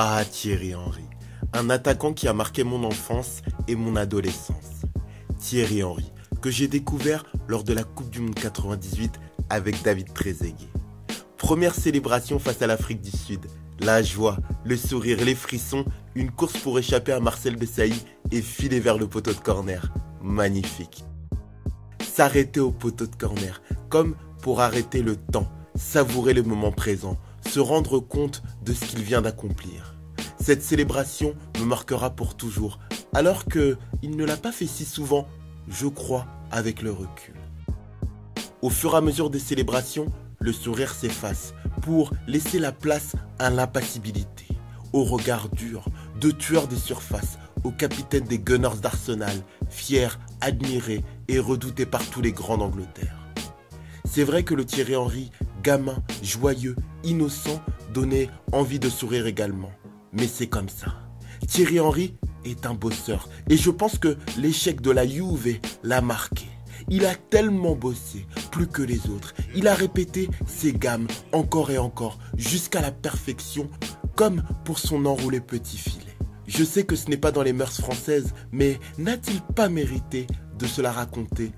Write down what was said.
Ah, Thierry Henry, un attaquant qui a marqué mon enfance et mon adolescence. Thierry Henry, que j'ai découvert lors de la Coupe du Monde 98 avec David Trezeguet. Première célébration face à l'Afrique du Sud. La joie, le sourire, les frissons, une course pour échapper à Marcel Desailly et filer vers le poteau de corner. Magnifique. S'arrêter au poteau de corner, comme pour arrêter le temps, savourer le moment présent, se rendre compte de ce qu'il vient d'accomplir. Cette célébration me marquera pour toujours, alors que il ne l'a pas fait si souvent, je crois, avec le recul. Au fur et à mesure des célébrations, le sourire s'efface pour laisser la place à l'impassibilité, au regard dur de tueurs des surfaces, au capitaine des Gunners d'Arsenal, fier, admiré et redouté par tous les grands d'Angleterre. C'est vrai que le Thierry Henry, gamin, joyeux, innocent, donnait envie de sourire également. Mais c'est comme ça. Thierry Henry est un bosseur et je pense que l'échec de la Juve l'a marqué. Il a tellement bossé, plus que les autres. Il a répété ses gammes encore et encore, jusqu'à la perfection, comme pour son enroulé petit filet. Je sais que ce n'est pas dans les mœurs françaises, mais n'a-t-il pas mérité de se la raconter